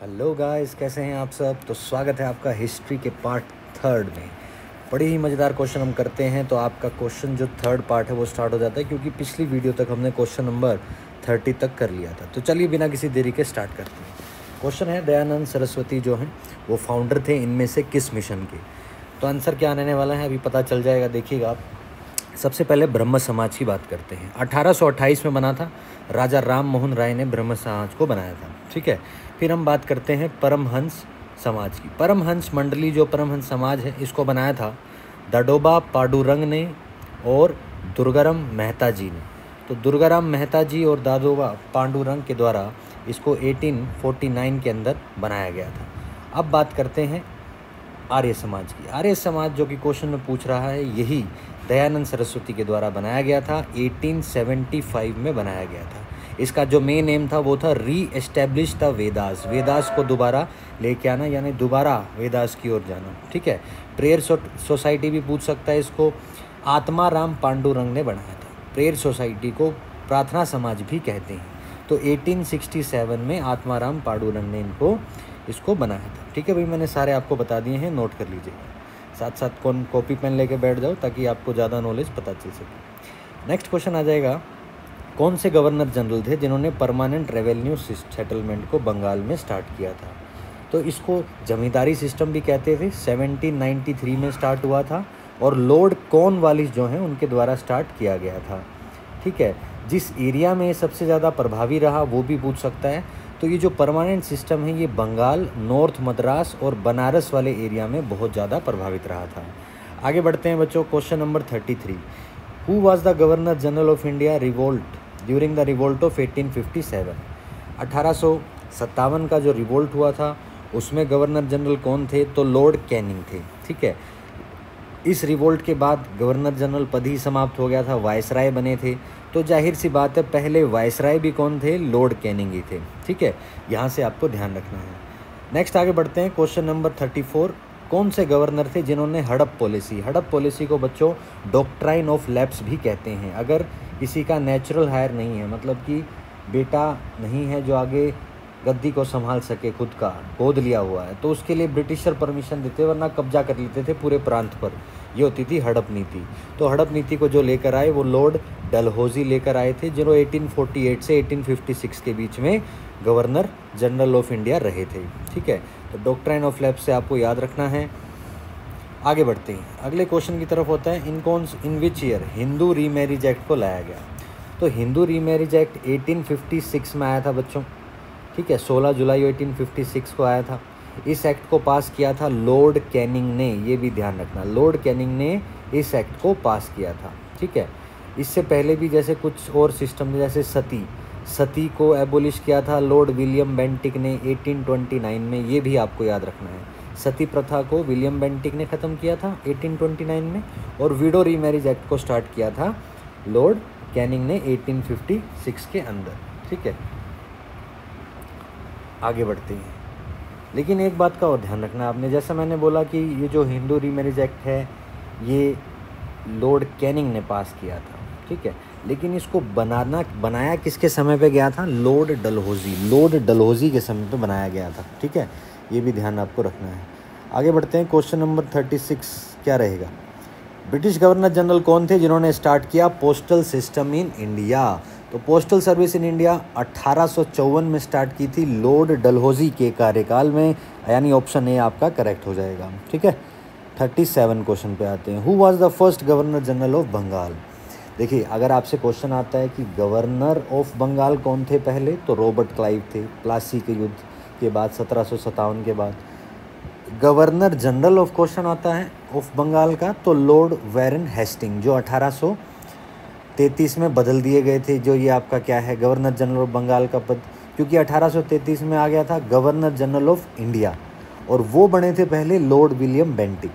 Hello guys कैसे हैं आप सब? तो स्वागत है आपका हिस्ट्री के पार्ट थर्ड में। बड़े ही मज़ेदार क्वेश्चन हम करते हैं तो आपका क्वेश्चन जो थर्ड पार्ट है, वो स्टार्ट हो जाता है, क्योंकि पिछली वीडियो तक हमने क्वेश्चन नंबर थर्टी तक कर लिया था। तो चलिए बिना किसी देरी के स्टार्ट करते हैं। क्वेश्चन है, दयानंद सरस्वती जो हैं, वो फाउंडर थे इनमें से किस मिशन के? तो आंसर क्या आने वाला है, अभी पता चल जाएगा, देखिएगा आप। सबसे पहले ब्रह्म समाज की बात करते हैं। 1828 में बना था। राजा राम मोहन राय ने ब्रह्म समाज को बनाया था। ठीक है? फिर हम बात करते हैं परमहंस समाज की। परमहंस मंडली जो परमहंस समाज है, इसको बनाया था दडोबा पाडुरंग ने और दुर्गाराम मेहता जी ने। तो दुर्गाराम मेहता जी और दादोबा पांडुरंग के द्वारा इसको 1849 के अंदर बनाया गया था। अब बात करते हैं आर्य समाज की। आर्य समाज जो कि क्वेश्चन में पूछ रहा है, यही दयानंद सरस्वती के द्वारा बनाया गया था 1875 में बनाया गया था। इसका जो मेन एम था, वो था री एस्टेब्लिश द वेदास वेदास को दोबारा लेके आना, यानी दोबारा वेदास की ओर जाना, ठीक है? प्रेयर सोसाइटी भी पूछ सकता है इसको। आत्मा राम पांडुरंग ने बनाया था। प्रेयर सोसाइटी को प्रार्थना समाज भी कहते हैं। तो 1867 में आत्माराम पांडुरंग ने इनको इसको बनाया था। ठीक है भाई, मैंने सारे आपको बता दिए हैं नोट कर लीजिएगा साथ साथ कौन कॉपी पेन लेके बैठ जाओ ताकि आपको ज़्यादा नॉलेज पता चल सके। नेक्स्ट क्वेश्चन आ जाएगा, कौन से गवर्नर जनरल थे जिन्होंने परमानेंट रेवेन्यू सेटलमेंट को बंगाल में स्टार्ट किया था? तो इसको जमींदारी सिस्टम भी कहते थे 1793 में स्टार्ट हुआ था और लॉर्ड कौन वालिस जो हैं उनके द्वारा स्टार्ट किया गया था। ठीक है, जिस एरिया में सबसे ज़्यादा प्रभावी रहा वो भी पूछ सकता है। तो ये जो परमानेंट सिस्टम है, ये बंगाल नॉर्थ मद्रास और बनारस वाले एरिया में बहुत ज़्यादा प्रभावित रहा था। आगे बढ़ते हैं बच्चों question number thirty three who was the governor general of India revolt during the revolt of eighteen fifty seven अठारह सौ सत्तावन का जो रिवोल्ट हुआ था, उसमें गवर्नर जनरल कौन थे? तो लॉर्ड कैनिंग थे, ठीक है? इस रिवोल्ट के बाद गवर्नर जनरल पद ही समाप्त हो गया था, वायसराय बने थे। तो ज़ाहिर सी बात है, पहले वायसराय भी कौन थे? लॉर्ड कैनिंग ही थे। ठीक है? यहाँ से आपको ध्यान रखना है। नेक्स्ट आगे बढ़ते हैं क्वेश्चन नंबर थर्टी फोर कौन से गवर्नर थे जिन्होंने हड़प पॉलिसी हड़प पॉलिसी को बच्चों डॉक्ट्राइन ऑफ़ लैप्स भी कहते हैं। अगर किसी का नेचुरल हायर नहीं है मतलब कि बेटा नहीं है जो आगे गद्दी को संभाल सके, खुद का, गोद लिया हुआ है तो उसके लिए ब्रिटिशर परमिशन देते, वरना कब्जा कर लेते थे पूरे प्रांत पर। ये होती थी हड़प नीति। तो हड़प नीति को जो लेकर आए, वो लॉर्ड डलहोजी लेकर आए थे जो 1848 से 1856 के बीच में गवर्नर जनरल ऑफ़ इंडिया रहे थे। ठीक है? तो डॉक्ट्राइन ऑफ़ लैब से आपको याद रखना है। आगे बढ़ते हैं। अगले क्वेश्चन की तरफ़ होता है, इन कौन in which year Hindu remarriage act को लाया गया? तो हिंदू रीमैरिज एक्ट 1856 में आया था बच्चों। ठीक है? 16 जुलाई 1856 को आया था। इस एक्ट को पास किया था लॉर्ड कैनिंग ने, ये भी ध्यान रखना। लॉर्ड कैनिंग ने इस एक्ट को पास किया था, ठीक है? इससे पहले भी जैसे कुछ और सिस्टम जैसे सती। सती को एबोलिश किया था लॉर्ड विलियम बेंटिक ने 1829 में, ये भी आपको याद रखना है। सती प्रथा को विलियम बेंटिक ने ख़त्म किया था 1829 में, और विडो रीमैरिज एक्ट को स्टार्ट किया था लॉर्ड कैनिंग ने 1856 के अंदर, ठीक है? आगे बढ़ते हैं। लेकिन एक बात का और ध्यान रखना आपने, जैसा मैंने बोला कि ये जो हिंदू रीमैरिज एक्ट है, ये लॉर्ड कैनिंग ने पास किया था, ठीक है? लेकिन इसको बनाना, बनाया किसके समय पे गया था? लॉर्ड डलहोजी लॉर्ड डलहोजी के समय पे बनाया गया था, ठीक है? ये भी ध्यान आपको रखना है। आगे बढ़ते हैं क्वेश्चन नंबर थर्टी सिक्स क्या रहेगा? ब्रिटिश गवर्नर जनरल कौन थे जिन्होंने स्टार्ट किया पोस्टल सिस्टम इन इंडिया तो पोस्टल सर्विस इन इंडिया अट्ठारह में स्टार्ट की थी लॉर्ड डलहोजी के कार्यकाल में, यानी ऑप्शन ए आपका करेक्ट हो जाएगा। ठीक है? थर्टी सेवन क्वेश्चन पे आते हैं। Who was the first governor general of Bengal देखिए, अगर आपसे क्वेश्चन आता है कि गवर्नर ऑफ़ बंगाल कौन थे पहले तो रॉबर्ट क्लाइव थे प्लासी के युद्ध के बाद, सत्रह सौ सतावन के बाद। गवर्नर जनरल ऑफ़ क्वेश्चन आता है ऑफ़ बंगाल का तो लॉर्ड वेरन हेस्टिंग जो अठारह सौ तैतीस में बदल दिए गए थे, जो ये आपका क्या है, गवर्नर जनरल ऑफ़ बंगाल का पद। क्योंकि 1833 में आ गया था गवर्नर जनरल ऑफ़ इंडिया, और वो बने थे पहले लॉर्ड विलियम बेंटिक।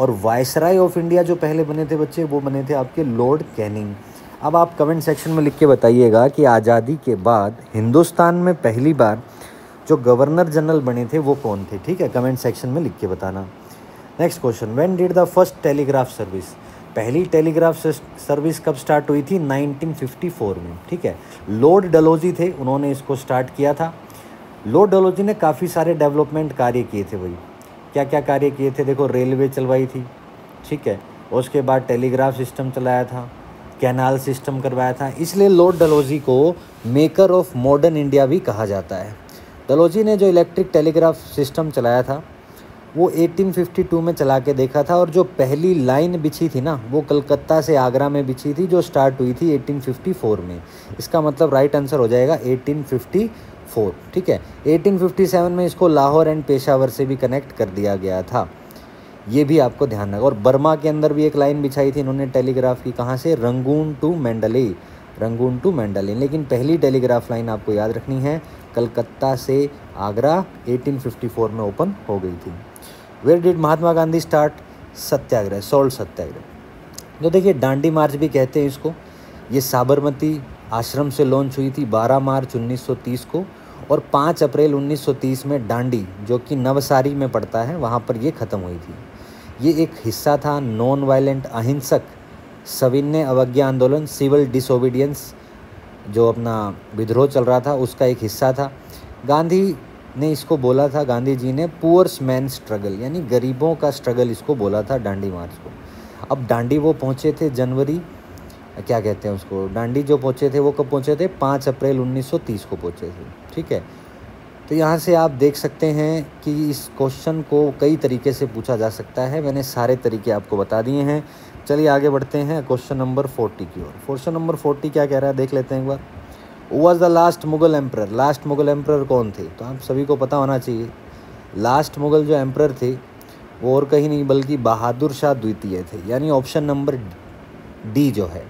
और वायसराय ऑफ़ इंडिया जो पहले बने थे बच्चे, वो बने थे आपके लॉर्ड कैनिंग। अब आप कमेंट सेक्शन में लिख के बताइएगा कि आज़ादी के बाद हिंदुस्तान में पहली बार जो गवर्नर जनरल बने थे, वो कौन थे? ठीक है, कमेंट सेक्शन में लिख के बताना। Next question when did the first telegraph service पहली टेलीग्राफ सर्विस कब स्टार्ट हुई थी? 1954 में, ठीक है? लॉर्ड डलोजी थे, उन्होंने इसको स्टार्ट किया था। लॉर्ड डलोजी ने काफ़ी सारे डेवलपमेंट कार्य किए थे भाई। क्या क्या कार्य किए थे? देखो, रेलवे चलवाई थी, ठीक है? उसके बाद टेलीग्राफ सिस्टम चलाया था, कैनाल सिस्टम करवाया था। इसलिए लॉर्ड डलोजी को मेकर ऑफ़ मॉडर्न इंडिया भी कहा जाता है। डलोजी ने जो इलेक्ट्रिक टेलीग्राफ सिस्टम चलाया था वो 1852 में चला के देखा था और जो पहली लाइन बिछी थी ना, वो कलकत्ता से आगरा में बिछी थी, जो स्टार्ट हुई थी 1854 में। इसका मतलब राइट आंसर हो जाएगा 1854 ठीक है? 1857 में इसको लाहौर एंड पेशावर से भी कनेक्ट कर दिया गया था। ये भी आपको ध्यान रखा और बर्मा के अंदर भी एक लाइन बिछाई थी इन्होंने टेलीग्राफ की, कहाँ से? Rangoon to Mandalay. Rangoon to Mandalay. लेकिन पहली टेलीग्राफ लाइन आपको याद रखनी है, कलकत्ता से आगरा 1854 में ओपन हो गई थी। Where did Mahatma Gandhi start satyagraha salt satyagraha. तो देखिए डांडी मार्च भी कहते हैं इसको। ये साबरमती आश्रम से लॉन्च हुई थी 12 मार्च 1930 को और 5 अप्रैल 1930 में डांडी जो कि नवसारी में पड़ता है, वहाँ पर ये ख़त्म हुई थी। ये एक हिस्सा था नॉन वायलेंट अहिंसक, सविन्य अवज्ञा आंदोलन सिविल डिसोबीडियंस जो अपना विद्रोह चल रहा था, उसका एक हिस्सा था। गांधी ने इसको बोला था गांधी जी ने पुअर्स मैन स्ट्रगल यानी गरीबों का स्ट्रगल इसको बोला था, डांडी मार्च को। अब डांडी वो पहुँचे थे जनवरी, क्या कहते हैं उसको, डांडी जो पहुँचे थे वो कब पहुँचे थे? पाँच अप्रैल 1930 को पहुँचे थे, ठीक है? तो यहाँ से आप देख सकते हैं कि इस क्वेश्चन को कई तरीके से पूछा जा सकता है। मैंने सारे तरीके आपको बता दिए हैं। चलिए आगे बढ़ते हैं क्वेश्चन नंबर फोर्टी की ओर। क्वेश्चन नंबर फोर्टी क्या कह रहा है? देख लेते हैं एक बार। Was the last Mughal emperor last Mughal emperor कौन थे? तो आप सभी को पता होना चाहिए। लास्ट मुगल जो एम्प्रर थे, वो और कहीं नहीं, बल्कि बहादुर शाह द्वितीय थे। यानी ऑप्शन नंबर डी जो है,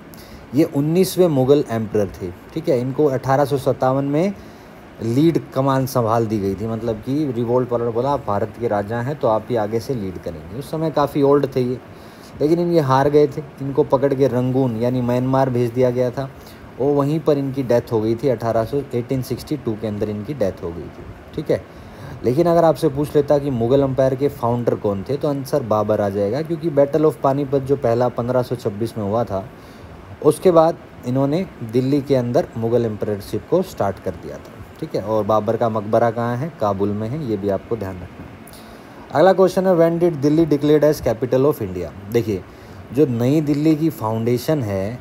ये उन्नीसवें मुगल एम्प्रर थे। ठीक है, इनको अठारह में लीड कमान संभाल दी गई थी। मतलब कि रिवोल्ट पर बोला, आप भारत के राजा हैं तो आप ही आगे से लीड करेंगे। उस समय काफ़ी ओल्ड थे ये। लेकिन इन ये हार गए थे। इनको पकड़ के रंगून, यानी म्यांमार भेज दिया गया था। और वहीं पर इनकी डेथ हो गई थी, अठारह सौ के अंदर इनकी डेथ हो गई थी, ठीक है? लेकिन अगर आपसे पूछ लेता कि मुगल अम्पायर के फाउंडर कौन थे तो आंसर बाबर आ जाएगा, क्योंकि बैटल ऑफ़ पानीपत जो पहला 1526 में हुआ था, उसके बाद इन्होंने दिल्ली के अंदर मुगल एम्पायरशिप को स्टार्ट कर दिया था, ठीक है? और बाबर का मकबरा कहाँ है? काबुल में है, ये भी आपको ध्यान रखना है। अगला क्वेश्चन है when did Delhi declared as capital of India देखिए, जो नई दिल्ली की फाउंडेशन है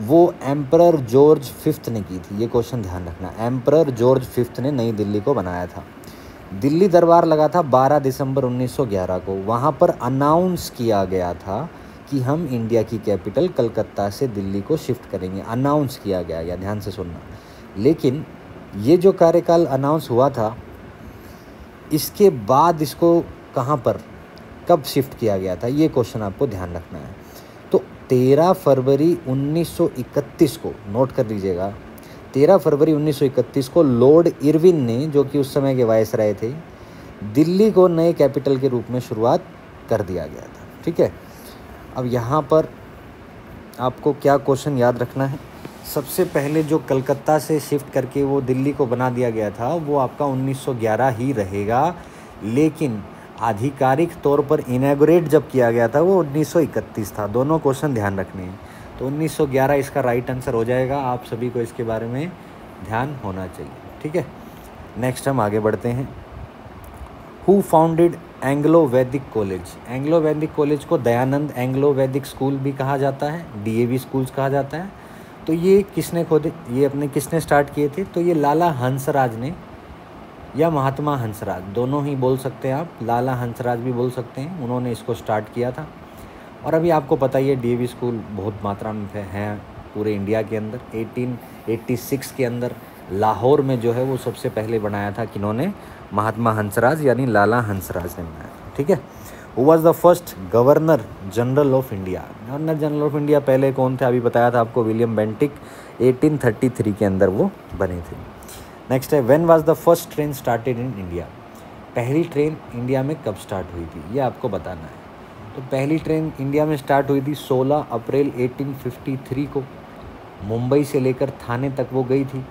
वो एम्पर जॉर्ज फिफ्थ ने की थी, ये क्वेश्चन ध्यान रखना। एम्पर जॉर्ज फिफ्थ ने नई दिल्ली को बनाया था। दिल्ली दरबार लगा था 12 दिसंबर 1911 को। वहाँ पर अनाउंस किया गया था कि हम इंडिया की कैपिटल कलकत्ता से दिल्ली को शिफ्ट करेंगे। अनाउंस किया गया, या ध्यान से सुनना। लेकिन ये जो कार्यकाल अनाउंस हुआ था, इसके बाद इसको कहाँ पर, कब शिफ्ट किया गया था, ये क्वेश्चन आपको ध्यान रखना है। तेरह फरवरी 1931 को नोट कर लीजिएगा तेरह फरवरी 1931 को लॉर्ड इरविन ने, जो कि उस समय के वायस रहे थे, दिल्ली को नए कैपिटल के रूप में शुरुआत कर दिया गया था। ठीक है? अब यहाँ पर आपको क्या क्वेश्चन याद रखना है? सबसे पहले जो कलकत्ता से शिफ्ट करके वो दिल्ली को बना दिया गया था, वो आपका 1911 ही रहेगा, लेकिन आधिकारिक तौर पर इनाग्रेट जब किया गया था, वो 1931 था। दोनों क्वेश्चन ध्यान रखने हैं। तो 1911 इसका राइट आंसर हो जाएगा। आप सभी को इसके बारे में ध्यान होना चाहिए, ठीक है? नेक्स्ट हम आगे बढ़ते हैं। Who founded Anglo Vedic college Anglo Vedic college को दयानंद एंग्लो वैदिक स्कूल भी कहा जाता है डीएवी स्कूल्स कहा जाता है। तो ये किसने खोदे, ये अपने किसने स्टार्ट किए थे? तो ये लाला हंसराज ने या महात्मा हंसराज, दोनों ही बोल सकते हैं आप। लाला हंसराज भी बोल सकते हैं, उन्होंने इसको स्टार्ट किया था। और अभी आपको पता ही है डीएवी स्कूल बहुत मात्रा में हैं पूरे इंडिया के अंदर। 1886 के अंदर लाहौर में जो है वो सबसे पहले बनाया था किन्होंने महात्मा हंसराज, यानी लाला हंसराज ने बनाया था। ठीक है? वो was the first governor general of India governor general of India पहले कौन थे? अभी बताया था आपको विलियम बेंटिक 1833 के अंदर वो बने थे। नेक्स्ट है when was the first train started in India पहली ट्रेन इंडिया में कब स्टार्ट हुई थी? ये आपको बताना है। तो पहली ट्रेन इंडिया में स्टार्ट हुई थी 16 अप्रैल 1853 को। मुंबई से लेकर थाने तक वो गई थी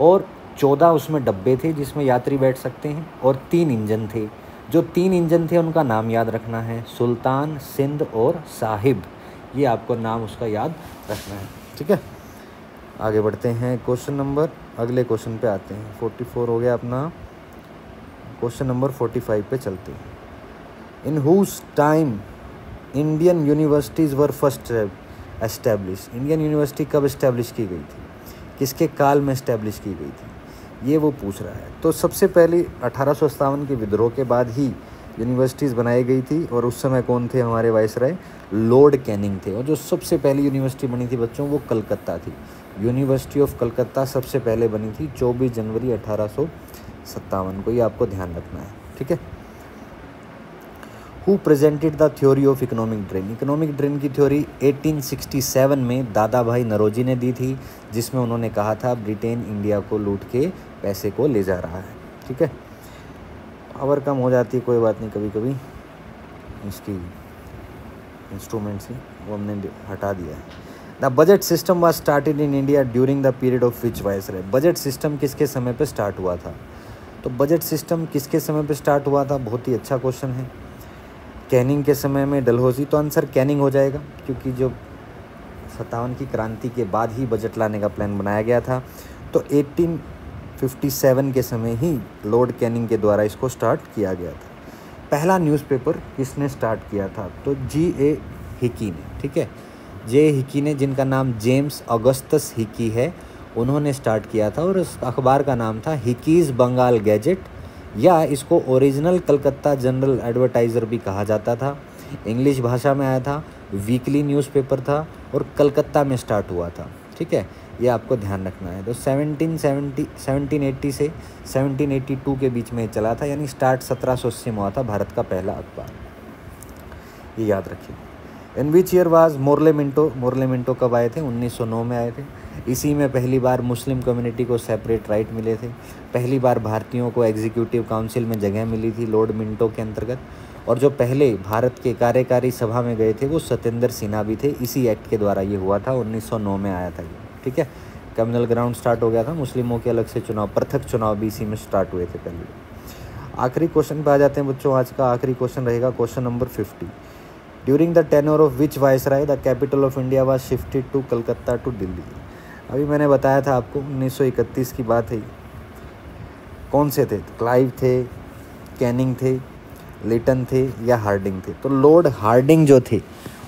और 14 उसमें डब्बे थे जिसमें यात्री बैठ सकते हैं और तीन इंजन थे। जो तीन इंजन थे उनका नाम याद रखना है। सुल्तान, सिंध और साहिब। ये आपको नाम उसका याद रखना है। ठीक है? आगे बढ़ते हैं। क्वेश्चन नंबर अगले क्वेश्चन पे आते हैं। फोर्टी फोर हो गया अपना। क्वेश्चन नंबर फोर्टी फाइव पे चलते हैं। In whose time Indian universities were first establish Indian university कब इस्टेब्लिश की गई थी? किसके काल में इस्टेब्लिश की गई थी? ये वो पूछ रहा है। तो सबसे पहले अठारह सौ सतावन के विद्रोह के बाद ही यूनिवर्सिटीज़ बनाई गई थी और उस समय कौन थे हमारे वाइस वायसराय? लॉर्ड कैनिंग थे। और जो सबसे पहली यूनिवर्सिटी बनी थी बच्चों, वो कलकत्ता थी। यूनिवर्सिटी ऑफ़ कलकत्ता सबसे पहले बनी थी 24 जनवरी अठारह सौ सत्तावन को, ये आपको ध्यान रखना है, ठीक है? Who presented the theory of economic drain economic drain की थ्योरी 1867 में दादा भाई नरोजी ने दी थी, जिसमें उन्होंने कहा था, ब्रिटेन इंडिया को लूट के पैसे को ले जा रहा है, ठीक है? पावर कम हो जाती है, कोई बात नहीं कभी कभी इसकी इंस्ट्रूमेंट्स ही वो हमने हटा दिया है। The budget system was started in India during the period of which viceroy budget system किसके समय पर स्टार्ट हुआ था? तो बजट सिस्टम किसके समय पर स्टार्ट हुआ था? बहुत ही अच्छा क्वेश्चन है। कैनिंग के समय में डलहौजी तो आंसर कैनिंग हो जाएगा, क्योंकि जो सत्तावन की क्रांति के बाद ही बजट लाने का प्लान बनाया गया था तो 1857 के समय ही लॉर्ड कैनिंग के द्वारा इसको स्टार्ट किया गया था। पहला न्यूज़पेपर किसने स्टार्ट किया था? तो जी ए हिकी ने, ठीक है? जे हिकी ने, जिनका नाम जेम्स अगस्तस हिकी है, उन्होंने स्टार्ट किया था और उस अखबार का नाम था हिकीज़ बंगाल गैजेट, या इसको ओरिजिनल कलकत्ता जनरल एडवर्टाइज़र भी कहा जाता था। इंग्लिश भाषा में आया था, वीकली न्यूज़पेपर था और कलकत्ता में स्टार्ट हुआ था। ठीक है, ये आपको ध्यान रखना है। तो 1770 1780 से 1782 के बीच में चला था, यानी स्टार्ट सत्रह सौ अस्सी में हुआ था भारत का पहला अखबार। ये याद रखिए। In which year was Morley Minto Morley Minto कब आए थे? 1909 में आए थे। इसी में पहली बार मुस्लिम कम्युनिटी को सेपरेट राइट मिले थे। पहली बार भारतीयों को एग्जीक्यूटिव काउंसिल में जगह मिली थी लॉर्ड मिंटो के अंतर्गत। और जो पहले भारत के कार्यकारी सभा में गए थे, वो सत्येंद्र सिन्हा भी थे। इसी एक्ट के द्वारा ये हुआ था। 1909 में आया था ये। ठीक है? कम्युनल ग्राउंड स्टार्ट हो गया था। मुस्लिमों के अलग से चुनाव, पृथक चुनाव भी इसी में स्टार्ट हुए थे पहले। आखिरी क्वेश्चन पे आ जाते हैं बच्चों। आज का आखिरी क्वेश्चन रहेगा। Question number fifty during the tenure of which viceroy the capital of India was shifted to Calcutta to Delhi अभी मैंने बताया था आपको 1931 की बात है कौन से थे? क्लाइव थे कैनिंग थे लिटन थे या हार्डिंग थे? तो लॉर्ड हार्डिंग जो थे,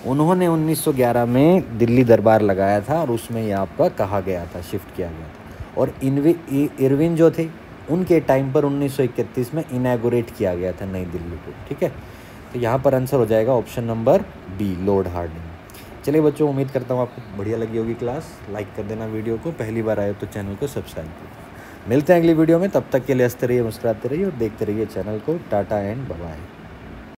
उन्होंने 1911 में दिल्ली दरबार लगाया था और उसमें ये आपका कहा गया था शिफ्ट किया गया था। और इरविन जो थे, उनके टाइम पर 1931 में इनागोरेट किया गया था नई दिल्ली को, ठीक है? तो यहाँ पर आंसर हो जाएगा option number B lord Hardinge चलिए बच्चों, उम्मीद करता हूँ आपको बढ़िया लगी होगी क्लास लाइक कर देना वीडियो को. पहली बार आए तो चैनल को सब्सक्राइब कर मिलते हैं अगली वीडियो में. तब तक के लिए हँसते रहिए, मुस्कुराते रहिए और देखते रहिए चैनल को. Tata and bye